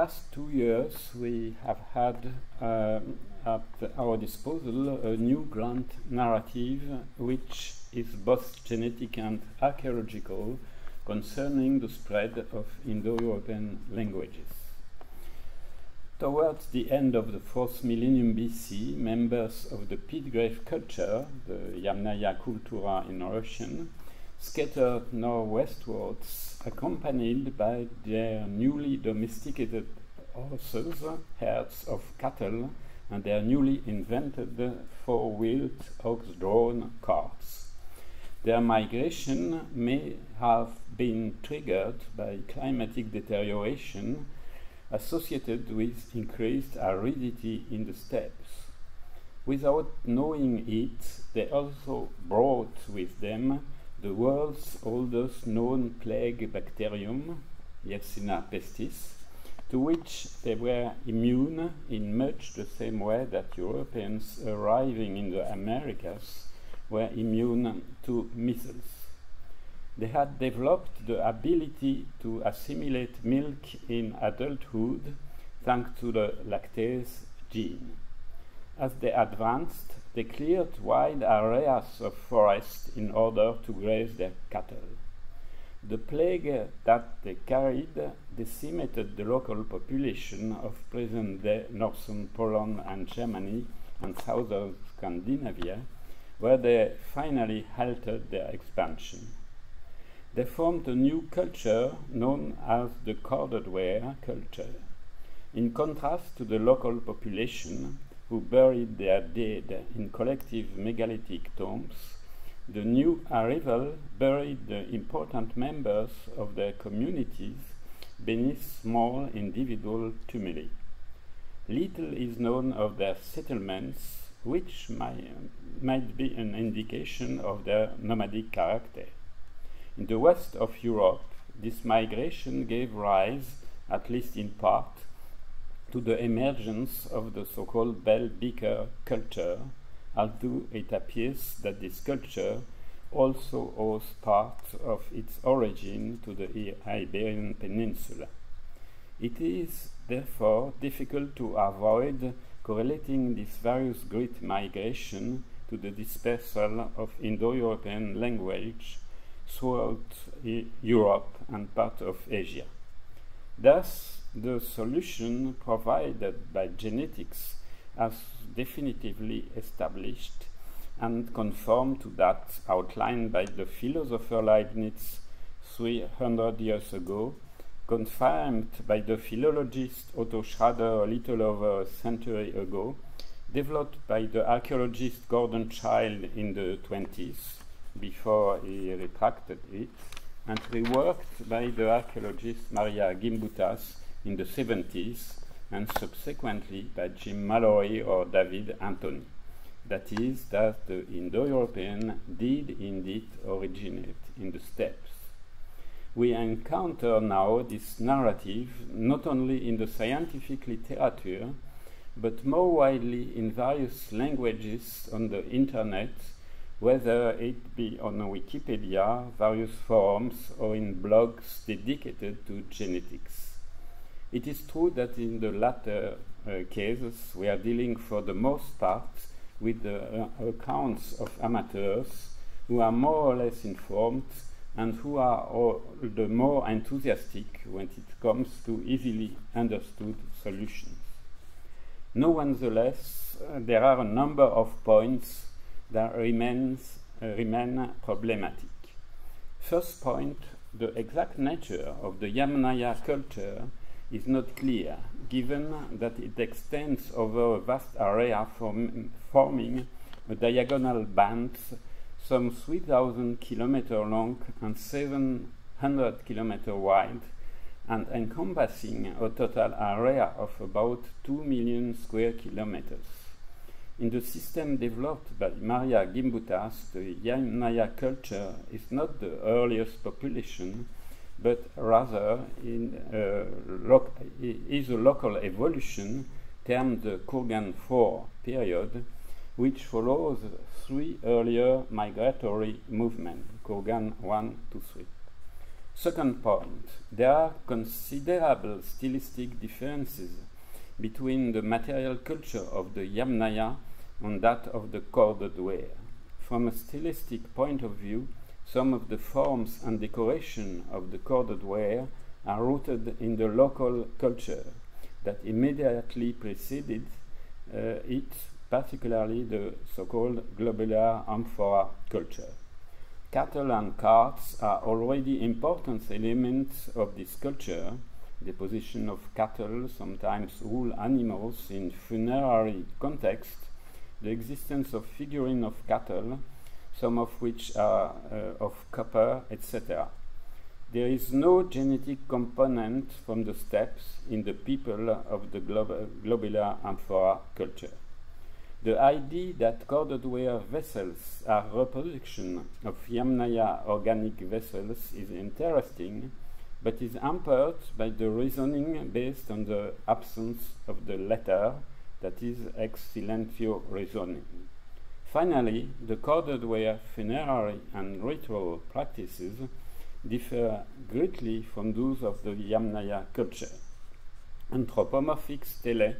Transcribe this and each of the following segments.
past two years, we have had um, at our disposal a new grant narrative which is both genetic and archaeological concerning the spread of Indo-European languages. Towards the end of the fourth millennium BC, members of the Pitgrave culture, the Yamnaya Kultura in Russian, scattered northwestwards, accompanied by their newly domesticated horses, herds of cattle, and their newly invented four-wheeled ox-drawn carts. Their migration may have been triggered by climatic deterioration associated with increased aridity in the steppes. Without knowing it, they also brought with them the world's oldest known plague bacterium, Yersinia pestis, to which they were immune in much the same way that Europeans arriving in the Americas were immune to measles. They had developed the ability to assimilate milk in adulthood thanks to the lactase gene. As they advanced, they cleared wide areas of forest in order to graze their cattle. The plague that they carried decimated the local population of present day northern Poland and Germany and southern Scandinavia, where they finally halted their expansion. They formed a new culture known as the corded culture. In contrast to the local population, who buried their dead in collective megalithic tombs, the new arrival buried the important members of their communities beneath small individual tumuli. Little is known of their settlements, which might, might be an indication of their nomadic character. In the west of Europe, this migration gave rise, at least in part, to the emergence of the so-called bell-beaker culture, although it appears that this culture also owes part of its origin to the Iberian Peninsula. It is therefore difficult to avoid correlating this various great migration to the dispersal of Indo-European language throughout Europe and part of Asia. Thus, the solution provided by genetics as definitively established and conform to that outlined by the philosopher Leibniz 300 years ago, confirmed by the philologist Otto Schrader a little over a century ago, developed by the archaeologist Gordon Childe in the 20s, before he retracted it, and reworked by the archaeologist Maria Gimbutas in the 70s and subsequently by Jim Mallory or David Anthony. That is, that the Indo European did indeed originate in the steppes. We encounter now this narrative not only in the scientific literature, but more widely in various languages on the internet, whether it be on Wikipedia, various forums, or in blogs dedicated to genetics. It is true that in the latter uh, cases, we are dealing for the most part with the uh, accounts of amateurs who are more or less informed and who are all the more enthusiastic when it comes to easily understood solutions. Nonetheless, uh, there are a number of points that remains, uh, remain problematic. First point, the exact nature of the Yamnaya culture is not clear, given that it extends over a vast area form, forming a diagonal band some 3,000 kilometers long and 700 kilometers wide, and encompassing a total area of about 2 million square kilometers. In the system developed by Maria Gimbutas, the Yamnaya culture is not the earliest population, but rather in, uh, is a local evolution termed the Kurgan IV period, which follows three earlier migratory movements, Kurgan 1 to 3. Second point, there are considerable stylistic differences between the material culture of the Yamnaya and that of the corded ware. From a stylistic point of view, some of the forms and decoration of the corded ware are rooted in the local culture that immediately preceded uh, it, particularly the so-called globular amphora culture. Cattle and carts are already important elements of this culture. The position of cattle, sometimes wool animals in funerary context, the existence of figurines of cattle, some of which are uh, of copper, etc. There is no genetic component from the steppes in the people of the globular amphora culture. The idea that corded ware vessels are reproduction of Yamnaya organic vessels is interesting, but is hampered by the reasoning based on the absence of the latter, that is ex silentio reasoning. Finally, the corded ware funerary and ritual practices differ greatly from those of the Yamnaya culture. Anthropomorphic stelae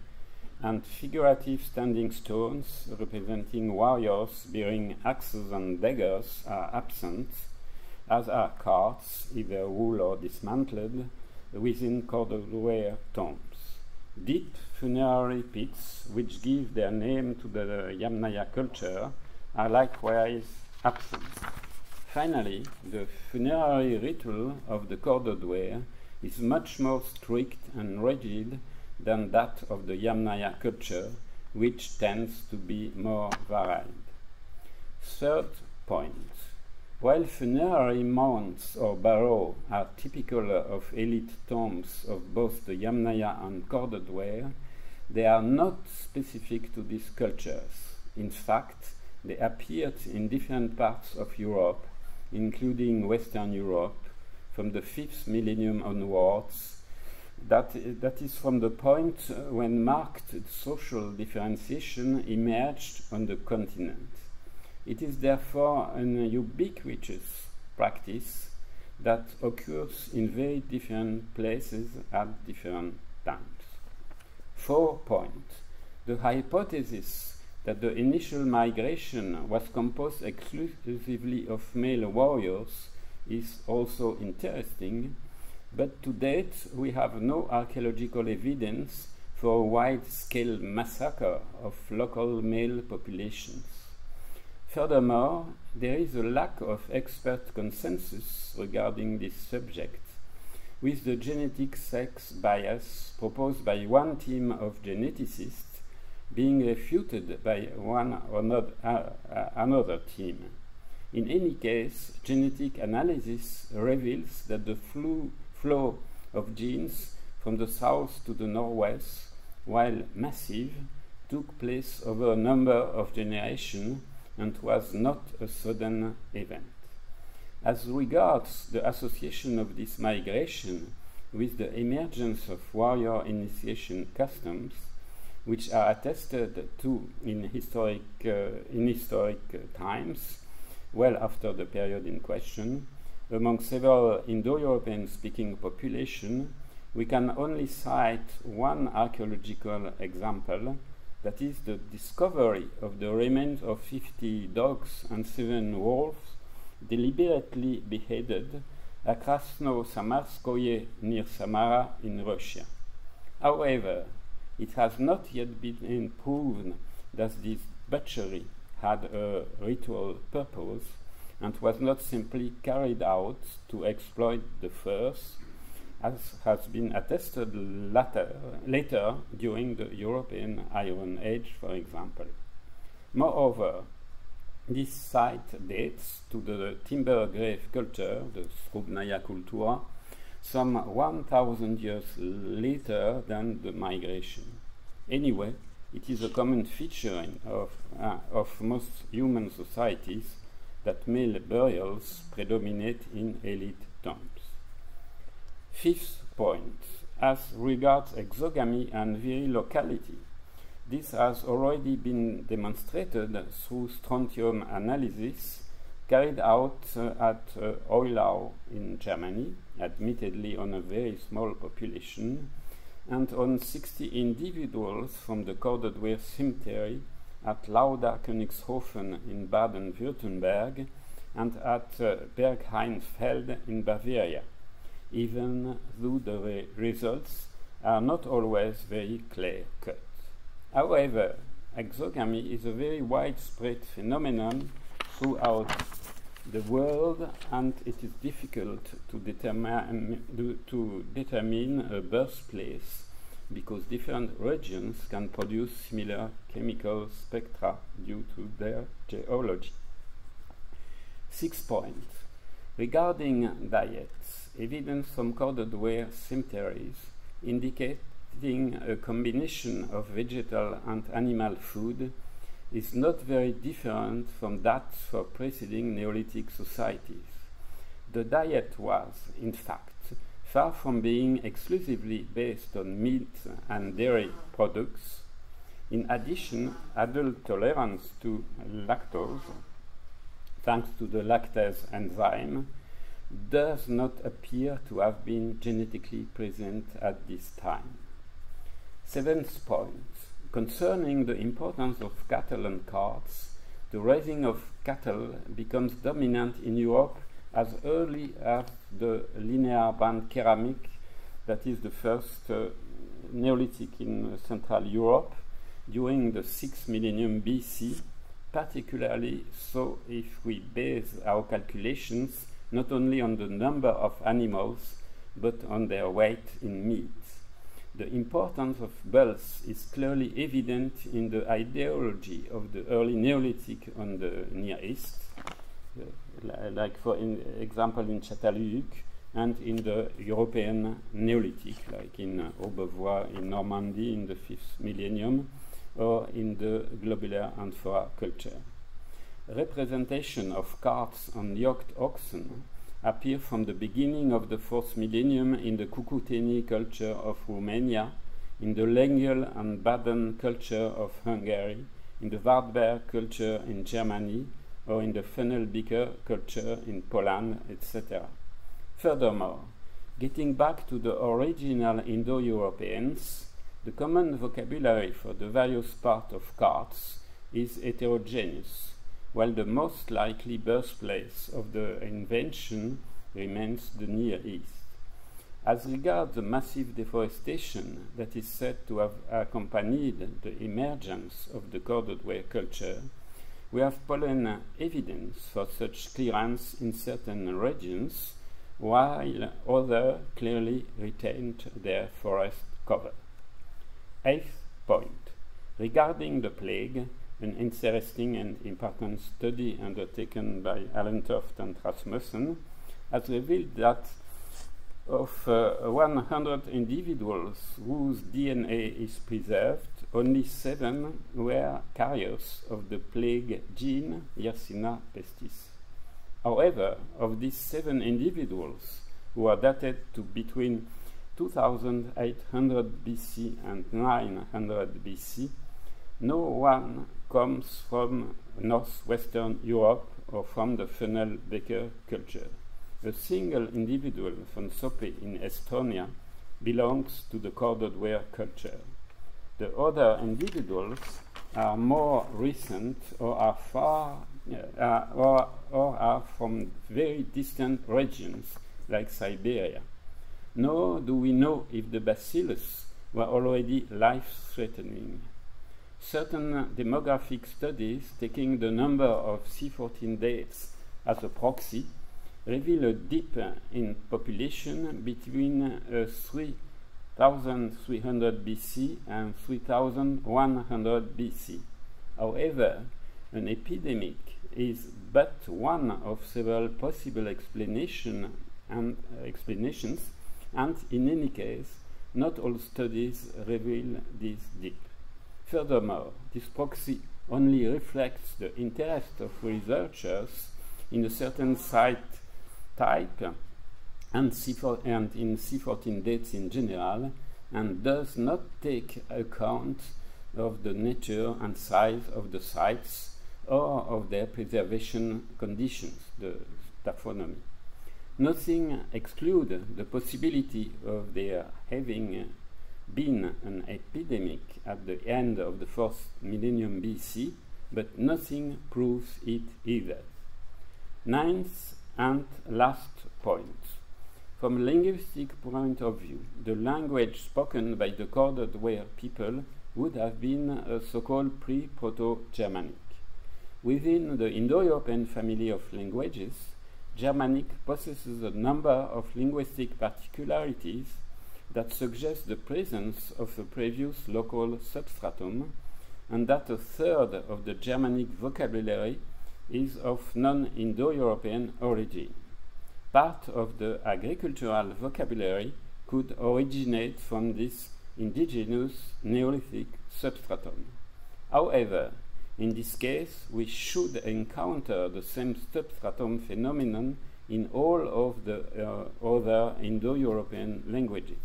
and figurative standing stones representing warriors bearing axes and daggers are absent, as are carts, either wool or dismantled, within corded ware tombs. Deep funerary pits, which give their name to the Yamnaya culture, are likewise absent. Finally, the funerary ritual of the corded ware is much more strict and rigid than that of the Yamnaya culture, which tends to be more varied. Third point. While funerary mounds or barrows are typical of elite tombs of both the Yamnaya and corded ware, they are not specific to these cultures. In fact, they appeared in different parts of Europe, including Western Europe, from the 5th millennium onwards that, that is from the point when marked social differentiation emerged on the continent. It is therefore an ubiquitous practice that occurs in very different places at different times. Four point. The hypothesis that the initial migration was composed exclusively of male warriors is also interesting but to date we have no archaeological evidence for a wide-scale massacre of local male populations. Furthermore, there is a lack of expert consensus regarding this subject, with the genetic sex bias proposed by one team of geneticists being refuted by one uh, uh, another team. In any case, genetic analysis reveals that the flu flow of genes from the south to the northwest, while massive, took place over a number of generations and was not a sudden event. As regards the association of this migration with the emergence of warrior initiation customs, which are attested to in historic, uh, in historic uh, times, well after the period in question, among several Indo-European speaking populations, we can only cite one archaeological example, that is the discovery of the remains of 50 dogs and 7 wolves deliberately beheaded at Krasno-Samarskoye near Samara in Russia. However, it has not yet been proven that this butchery had a ritual purpose and was not simply carried out to exploit the furs, as has been attested later, later during the European Iron Age, for example. Moreover, this site dates to the timber grave culture, the Srubnaya Kultura, some 1000 years later than the migration. Anyway, it is a common feature of, uh, of most human societies that male burials predominate in elite tombs. Fifth point, as regards exogamy and virilocality, this has already been demonstrated through strontium analysis carried out uh, at uh, Eulau in Germany, admittedly on a very small population, and on 60 individuals from the corded ware cemetery at Lauda Königshofen in Baden-Württemberg and at uh, in Bavaria, even though the re results are not always very clear-cut. However, exogamy is a very widespread phenomenon throughout the world, and it is difficult to determine, to determine a birthplace because different regions can produce similar chemical spectra due to their geology. Six points. Regarding diets, evidence from corded ware cemeteries indicating a combination of vegetal and animal food is not very different from that for preceding Neolithic societies. The diet was, in fact, far from being exclusively based on meat and dairy products. In addition, adult tolerance to lactose, thanks to the lactase enzyme, does not appear to have been genetically present at this time. Seventh point Concerning the importance of cattle and carts, the raising of cattle becomes dominant in Europe as early as the linear band ceramic, that is the first uh, Neolithic in Central Europe, during the 6th millennium BC, particularly so if we base our calculations not only on the number of animals, but on their weight in meat. The importance of bulls is clearly evident in the ideology of the early Neolithic on the Near East, uh, like for in example in Çatalhöyük, and in the European Neolithic, like in uh, Aubevoye in Normandy in the 5th millennium, or in the globular amphora culture. Representation of carts on yoked oxen appear from the beginning of the fourth millennium in the Cucuteni culture of Romania, in the Lengyel and Baden culture of Hungary, in the Wartberg culture in Germany, or in the Funnelbeaker culture in Poland, etc. Furthermore, getting back to the original Indo-Europeans, the common vocabulary for the various parts of carts is heterogeneous while the most likely birthplace of the invention remains the Near East. As regards the massive deforestation that is said to have accompanied the emergence of the corded ware culture, we have pollen evidence for such clearance in certain regions, while others clearly retained their forest cover. Eighth point. Regarding the plague, an interesting and important study undertaken by Allentoft and Rasmussen has revealed that of uh, 100 individuals whose DNA is preserved, only seven were carriers of the plague gene Yersinia pestis. However, of these seven individuals, who are dated to between 2800 BC and 900 BC, no one comes from northwestern Europe or from the Funnel-Beaker culture. A single individual from Sope in Estonia belongs to the corded ware culture. The other individuals are more recent or are far uh, or, or are from very distant regions like Siberia. Nor do we know if the bacillus were already life-threatening certain demographic studies taking the number of C14 dates as a proxy reveal a dip in population between uh, 3300 BC and 3100 BC. However, an epidemic is but one of several possible explanation and, uh, explanations, and in any case, not all studies reveal this dip. Furthermore, this proxy only reflects the interest of researchers in a certain site type and, C4, and in C14 dates in general and does not take account of the nature and size of the sites or of their preservation conditions, the taxonomy. Nothing excludes the possibility of there having been an epidemic at the end of the fourth millennium BC, but nothing proves it either. Ninth and last point. From a linguistic point of view, the language spoken by the corded ware people would have been a so-called pre-Proto-Germanic. Within the Indo-European family of languages, Germanic possesses a number of linguistic particularities that suggest the presence of a previous local substratum and that a third of the Germanic vocabulary is of non-Indo-European origin. Part of the agricultural vocabulary could originate from this indigenous Neolithic substratum. However, in this case, we should encounter the same substratum phenomenon in all of the uh, other Indo-European languages.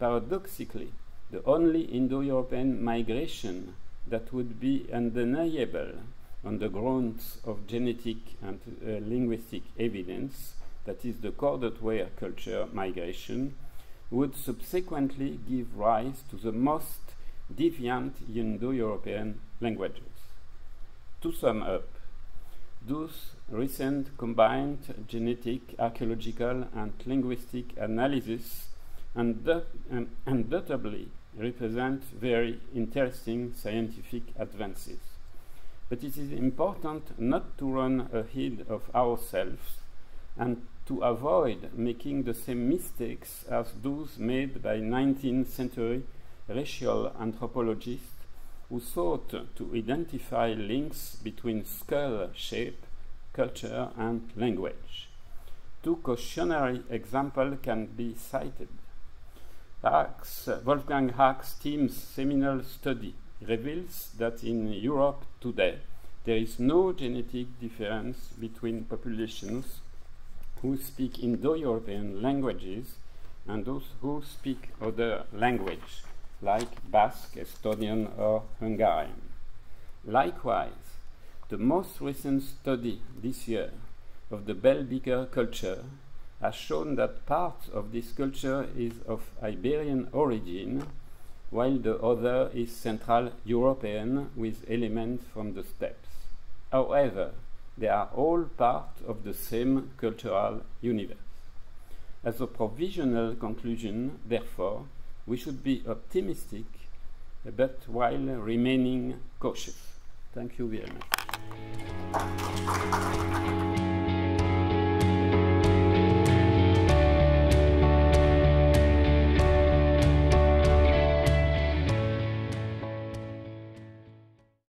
Paradoxically, the only Indo-European migration that would be undeniable on the grounds of genetic and uh, linguistic evidence, that is the corded ware culture migration, would subsequently give rise to the most deviant Indo-European languages. To sum up, those recent combined genetic, archaeological, and linguistic analysis undoubtedly represent very interesting scientific advances. But it is important not to run ahead of ourselves and to avoid making the same mistakes as those made by 19th century racial anthropologists who sought to identify links between skull shape, culture, and language. Two cautionary examples can be cited. Haak's, Wolfgang Haak's team's seminal study reveals that in Europe today there is no genetic difference between populations who speak Indo-European languages and those who speak other languages like Basque, Estonian, or Hungarian. Likewise, the most recent study this year of the bell beaker culture has shown that part of this culture is of Iberian origin, while the other is Central European with elements from the steppes. However, they are all part of the same cultural universe. As a provisional conclusion, therefore, we should be optimistic, but while remaining cautious. Thank you very much.